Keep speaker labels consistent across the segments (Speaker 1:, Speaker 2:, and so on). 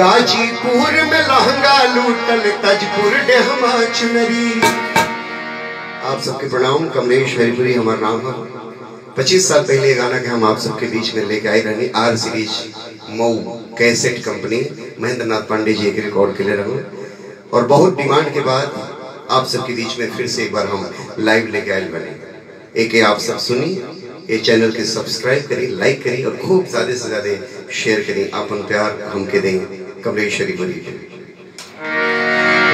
Speaker 1: गाजीपुर में लहंगा लूटल, तजपुर आप सबके प्रणाम, कमलेश, हरिपुरी, हमारा नाम है। पच्चीस साल पहले गाना के हम आप सबके बीच में लेके आए रहनी R series, Mau, cassette company Mahendra Nath Pandey ji के रिकॉर्ड के लिए रहूँ। और बहुत डिमांड के बाद आप सबके बीच में फिर से एक बार हम लाइव लेके आए बने। एक आप सब सुनी, ये चैनल के सब्सक्राइब करी लाइक करी और खूब ज़्यादा से ज़्यादा शेयर करी। अपन प्यार हमके दें। कमलेश्वरी बोली।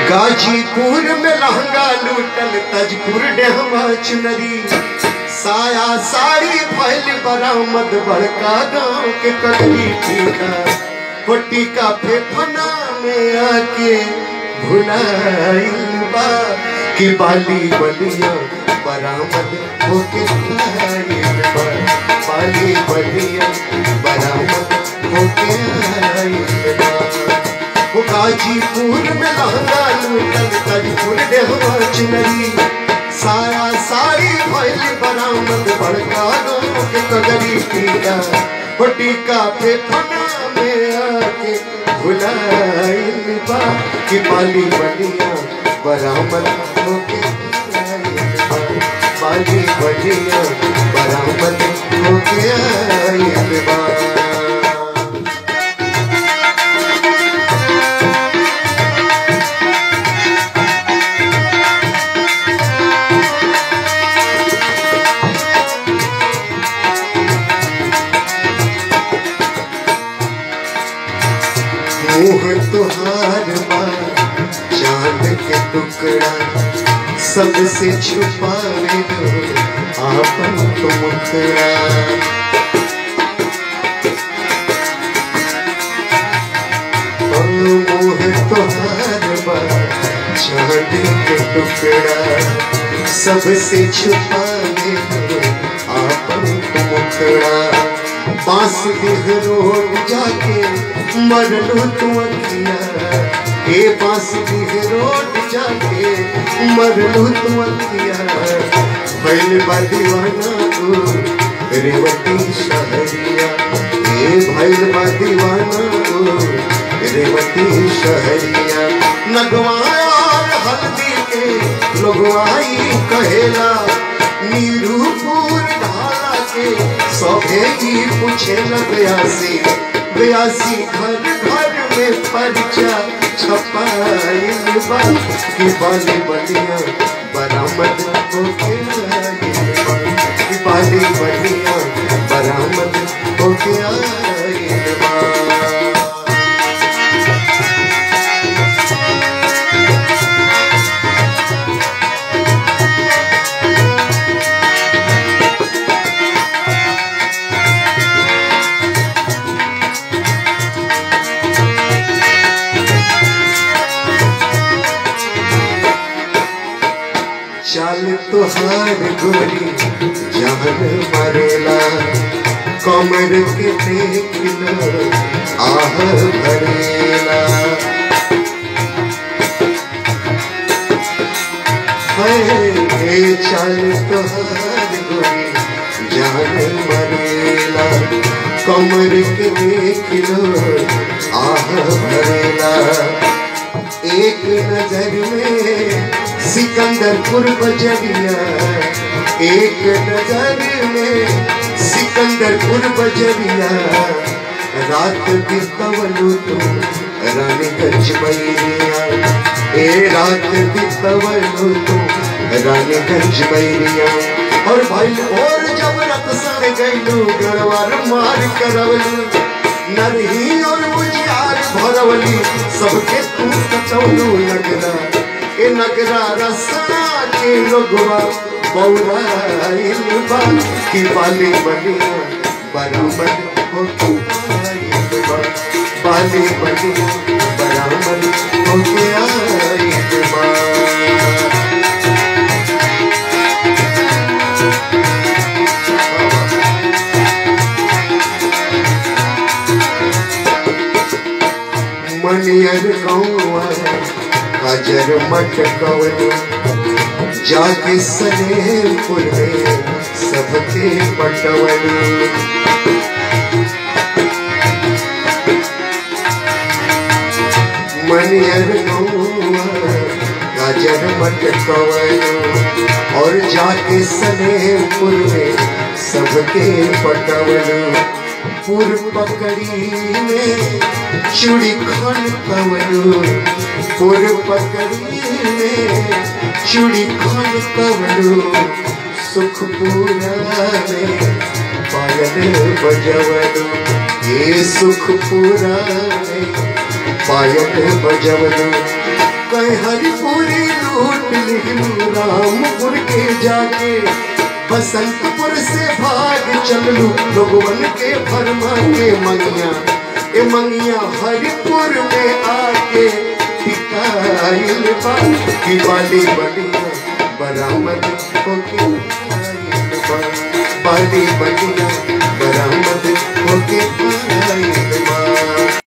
Speaker 1: गाजीपुर में लहंगा लूटल, तजपुर चुनरी साया साड़ी फैल बरामद, बड़का गाँव के कटरी टीका। वो टीका फेफना में आके भुलाइल कि बाली बलिया बरामद होके बा। गाजीपुर में लहंगा लूटल तजपुर डेहमा चुनरी साया साड़ी भइल बरामद बड़का गाँव के कगरी टीका वो टीका पे फना में आके भुलाइल बा कि बाली बलिया बरामद होके आइल बा। बाली बलिया बरामद होके आइल बा। मुँह तुहार बार चाँद के टुकड़ा सबसे छुपावे लो आपन तो ओ तुहार बार चाँद के टुकड़ा सबसे आपन तो मुखड़ा बाँस देह रोड जाके मरलो तू अखिया ए बाँस देह रोड जाके मरलो तू अखिया भैल बा दीवाना तू रेवती शहरिया। ए भैल दीवाना तू रेवती शहरिया। नगवाया हल्दी के लोगवाई कहेला। नीरूपुर ढाला के सभे जी पूछे न बयासी। घर घर में पर्चा छपाइल बा कि बाली बरामद होके लगे बा बाली तुहार गोरी जान मरेला, कमर के देख लो आह भरेला। चल जान मरेला, कमर के देख लो आह भरेला। एक नज़र में सिकंदरपुर बजरिया एक नज़र में सिकंदरपुर बजरिया रात बितवलू तू रानीगंज बैरिया ए रात बितवलू तू रानीगंज बैरिया और भाई, और जब रत सर गईलू गड़वार मार करवलू। नरही और उजियार भरवली, सबके तू कचौलू लगना नगरा रसना के लोगवा बौराइल बा कि बाली बलिया बराबर हो बराबर हो के मनियर गौआ काजर मटकवलू जाके सलेमपुर में सबके पटवलू हरियर गौआ गाजर मटकवलो और जाके सलेमपुर में सबके पटवलो पुर पकड़ी में चूड़ी खन कवलो पुर पकड़ी चूड़ी खन कवलो सुखपुरा में पायल बजवलो ये सुखपुरा में पायल बजवलो कह हरिपुरी लूट रामपुर के जाके बसंतपुर से भाग चलू भगवान के फरमा के मंगिया। ए मंगिया हरिपुर में आके टिकाइल बा, की बाली बरामद होके आइल बा। बाली बलिया बरामद होके